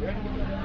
Yeah.